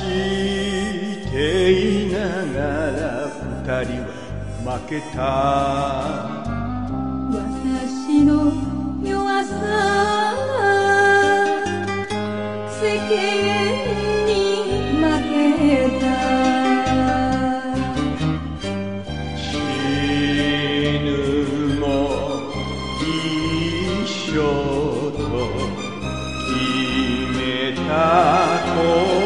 していながら二人は負けた。私の弱さ世間に負けた死ぬも一緒と決めたと。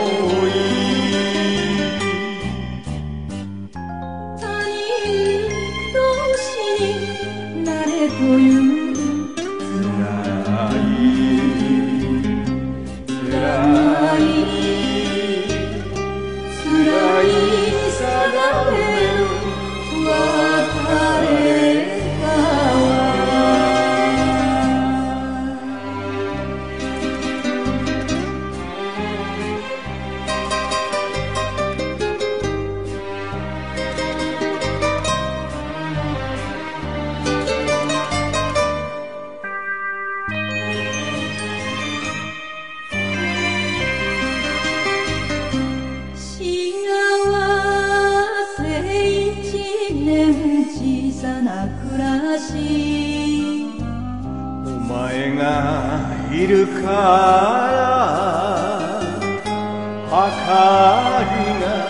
小さな暮らし。お前がいるから明かりが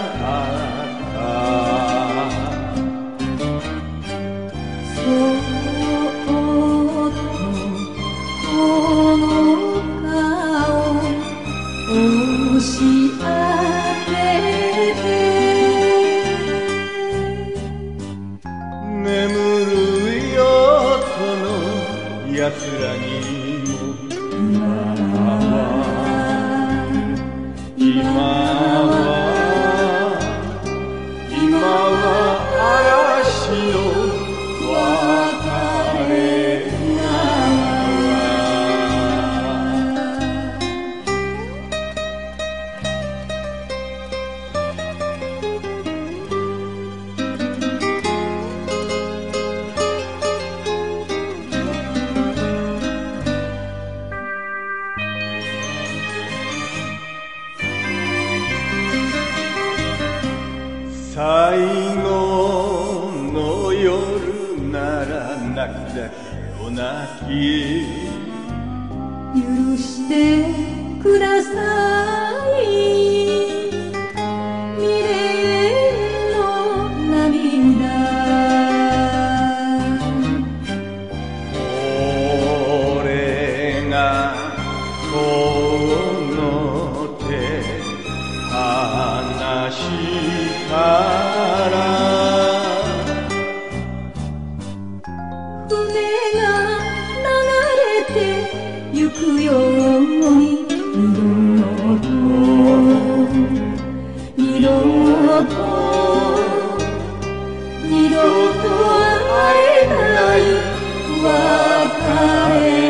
眠るよその奴らに。最後の夜なら泣くだけお泣き。許してください。未練の涙。俺がこの手離くように二度と二度と二度と会えない。別れ